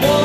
the.